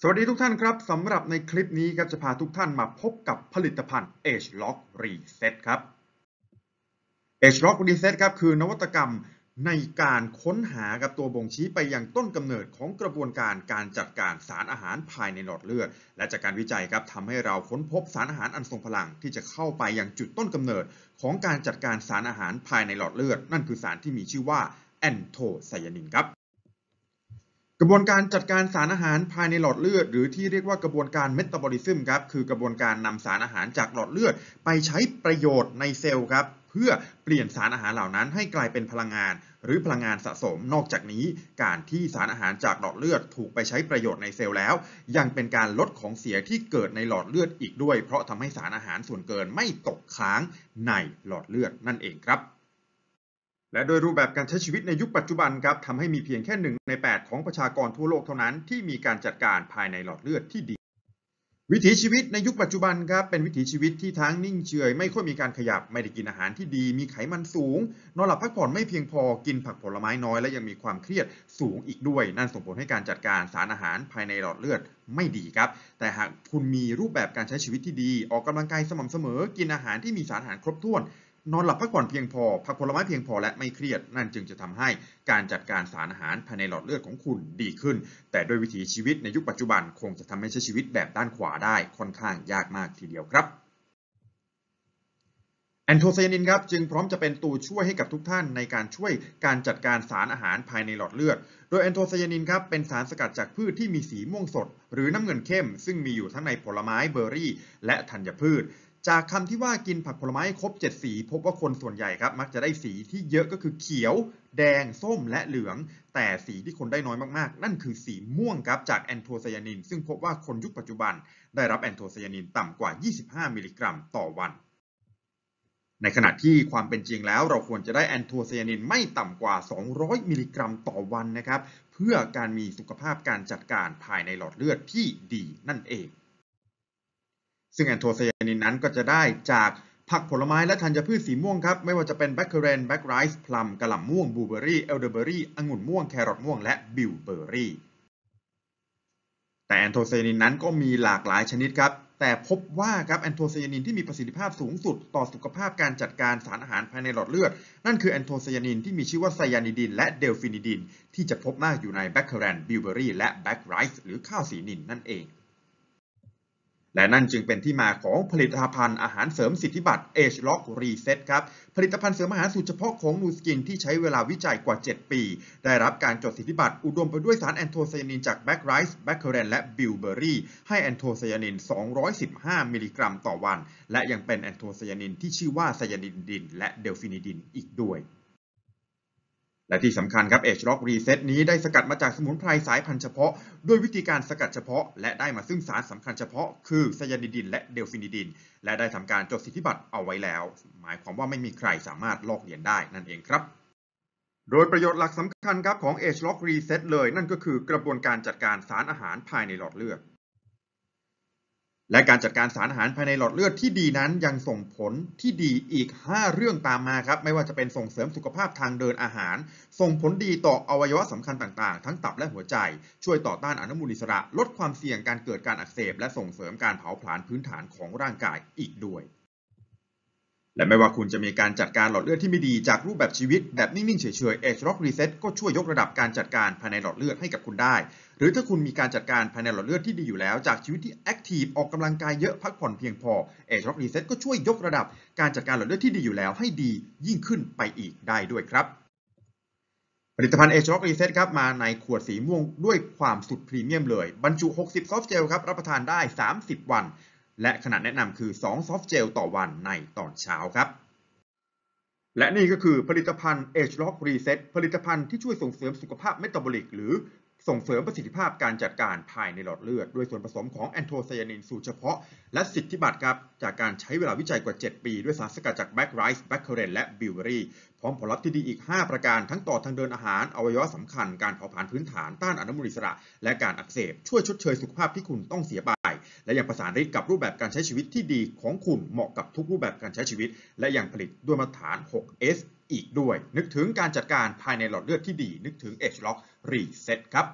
สวัสดีทุกท่านครับสำหรับในคลิปนี้ครับจะพาทุกท่านมาพบกับผลิตภัณฑ์ Age Lock Reset ครับ Age Lock Reset ครับคือนวัตกรรมในการค้นหากับตัวบ่งชี้ไปยังต้นกำเนิดของกระบวนการการจัดการสารอาหารภายในหลอดเลือด และจากการวิจัยครับทำให้เราค้นพบสารอาหารอันทรงพลังที่จะเข้าไปยังจุดต้นกำเนิดของการจัดการสารอาหารภายในหลอดเลือด นั่นคือสารที่มีชื่อว่าแอนโทไซยานินครับ ระบวนการจัดการสารอาหารภายในหลอดเลือด หรือที่เรียกว่ากระบวนการเมตาบอลิซึมครับคือกระบวนการนำสารอาหารจากหลอดเลือด ไปใช้ประโยชน์ในเซลล์ครับเพื่อเปลี่ยนสารอาหารเหล่านั้นให้กลายเป็นพลังงาน หรือพลังงานสะสม นอกจากนี้ การที่สารอาหารจากหลอดเลือดถูกไปใช้ประโยชน์ในเซลล์แล้ว ยังเป็นการลดของเสียที่เกิดในหลอดเลือดอีกด้วย เพราะทำให้สารอาหารส่วนเกินไม่ตกค้างในหลอดเลือดนั่นเองครับ และโดยรูปแบบการใช้ชีวิตในยุคปัจจุบันครับทำให้มีเพียงแค่หนึ่งใน 8 ของประชากรทั่วโลกเท่านั้นที่มีการจัดการภายในหลอดเลือดที่ดี วิถีชีวิตในยุคปัจจุบันครับเป็นวิถีชีวิตที่ทั้งนิ่งเฉยไม่ค่อยมีการขยับไม่ได้กินอาหารที่ดี มีไขมันสูง นอนหลับพักผ่อนไม่เพียงพอกินผักผลไม้น้อยและยังมีความเครียดสูงอีกด้วย นั่นส่งผลให้การจัดการสารอาหารภายในหลอดเลือดไม่ดีครับ แต่หากคุณมีรูปแบบการใช้ชีวิตที่ดี ออกกำลังกายสม่ำเสมอ กินอาหารที่มีสารอาหารครบถ้วน นอนหลับพักผ่อนเพียงพอผักผลไม้เพียงพอและไม่เครียด นั่นจึงจะทำให้การจัดการสารอาหารภายในหลอดเลือดของคุณดีขึ้น แต่โดยวิถีชีวิตในยุคปัจจุบันคงจะทำให้ใช้ชีวิตแบบด้านขวาได้ค่อนข้างยากมากทีเดียวครับแอนโทไซยานินครับจึงพร้อมจะเป็นตัวช่วยให้กับทุกท่านในการช่วยการจัดการสารอาหารภายในหลอดเลือด โดยแอนโทไซยานินครับเป็นสารสกัดจากพืชที่มีสีม่วงสด หรือน้ำเงินเข้ม ซึ่งมีอยู่ทั้งในผลไม้เบอร์รี่ และธัญพืช จากคำที่ว่ากินผักผลไม้ครบ 7 สี พบว่าคนส่วนใหญ่ครับ มักจะได้สีที่เยอะก็คือเขียว แดง ส้มและเหลือง แต่สีที่คนได้น้อยมากๆ นั่นคือสีม่วงครับจากแอนโทไซยานิน ซึ่งพบว่าคนยุคปัจจุบัน ได้รับแอนโทไซยานินต่ำกว่า 25 มิลลิกรัมต่อวัน ในขณะที่ความเป็นจริงแล้ว เราควรจะได้แอนโทไซยานินไม่ต่ำกว่า 200 มิลลิกรัมต่อวันนะครับ เพื่อการมีสุขภาพการจัดการภายในหลอดเลือดที่ดีนั่นเอง ซึ่งแอนโทไซยานินนั้นก็จะได้จากผักผลไม้และธัญพืชสีม่วงครับ ไม่ว่าจะเป็น blackcurrant black rice พลัมกระหล่ำม่วงบลูเบอรี่ elderberry องุ่นม่วงแครอทม่วงและ bilberry แต่แอนโทไซยานินนั้นก็มีหลากหลายชนิดครับ แต่พบว่าครับแอนโทไซยานินที่มีประสิทธิภาพสูงสุดต่อสุขภาพการจัดการสารอาหารภายในหลอดเลือด นั่นคือแอนโทไซยานินที่มีชื่อว่า cyanidin และ delphinidin ที่จะพบมากอยู่ใน blackcurrant bilberry และ black rice หรือข้าวสีนิลนั่นเอง และนั่นจึงเป็นที่มาของผลิตภัณฑ์อาหารเสริมสิทธิบัตร Age Lock Reset ครับ ผลิตภัณฑ์เสริมอาหารสูตรเฉพาะของ Nu Skin ที่ใช้เวลาวิจัยกว่า 7 ปี ได้รับการจดสิทธิบัตรอุดมไปด้วยสารแอนโทไซยานินจาก black rice blackcurrant และ bilberry ให้แอนโทไซยานิน 215 มิลลิกรัมต่อวัน และยังเป็นแอนโทไซยานินที่ชื่อว่าไซยานิดิน และเดลฟินิดินอีกด้วย และที่สำคัญครับ Age Lock Reset นี้ได้สกัดมาจากสมุนไพรสายพันธุ์เฉพาะ ด้วยวิธีการสกัดเฉพาะ และได้มาซึ่งสารสำคัญเฉพาะ คือไซยานิดิน และเดลฟินิดิน และได้ทำการจดสิทธิบัตรเอาไว้แล้ว หมายความว่าไม่มีใครสามารถลอกเลียนได้นั่นเองครับโดยประโยชน์หลักสำคัญครับของ Age Lock Reset เลยนั่นก็คือกระบวนการจัดการสารอาหารภายในหลอดเลือด และการจัดการสารอาหารภายในหลอดเลือดที่ดีนั้นยังส่งผลที่ดีอีก 5 เรื่องตามมาครับ ไม่ว่าจะเป็นส่งเสริมสุขภาพทางเดินอาหาร ส่งผลดีต่ออวัยวะสำคัญต่างๆ ทั้งตับและหัวใจ ช่วยต่อต้านอนุมูลอิสระ ลดความเสี่ยงการเกิดการอักเสบ และส่งเสริมการเผาผลาญพื้นฐานของร่างกายอีกด้วย และไม่ว่าคุณจะมีการจัดการหลอดเลือดที่ไม่ดีจากรูปแบบชีวิตแบบนิ่ง ๆ เฉยๆ Age Lock Reset ก็ช่วยยกระดับการจัดการภายในหลอดเลือดให้กับคุณได้ หรือถ้าคุณมีการจัดการภายในหลอดเลือดที่ดีอยู่แล้ว จากชีวิตที่ active ออกกำลังกายเยอะพักผ่อนเพียงพอ Age Lock Reset ก็ช่วยยกระดับการจัดการหลอดเลือดที่ดีอยู่แล้วให้ดียิ่งขึ้นไปอีกได้ด้วยครับผลิตภัณฑ์ Age Lock Reset ครับมาในขวดสีม่วงด้วยความสุดพรีเมียมเลย บรรจุ 60 softgel ครับรับประทานได้ 30 วัน และขนาดแนะนำคือ 2 softgel ต่อวันในตอนเช้าครับ และนี่ก็คือผลิตภัณฑ์ Age Lock Reset ผลิตภัณฑ์ที่ช่วยส่งเสริมสุขภาพ metabolic หรือส่งเสริมประสิทธิภาพการจัดการภายในหลอดเลือด ด้วยส่วนผสมของแอนโทไซยานินสูตรเฉพาะ และสิทธิบัตรครับ จากการใช้เวลาวิจัยกว่า 7 ปี ด้วยสารสกัดจาก black rice black currant และ bilberry พร้อมผลลัพธ์ที่ดีอีก 5 ประการทั้งต่อทางเดินอาหาร อวัยวะสำคัญ การเผาผลาญพื้นฐานต้านอนุมูลอิสระ และการอักเสบ ช่วยชดเชยสุขภาพที่คุณต้องเสียไป และยังประสานฤทธิ์กับรูปแบบการใช้ชีวิตที่ดีของคุณเหมาะกับทุกรูปแบบการใช้ชีวิต และยังผลิตด้วยมาตรฐาน 6S อีกด้วย นึกถึงการจัดการภายในหลอดเลือดที่ดี นึกถึง H-Lock Reset ครับ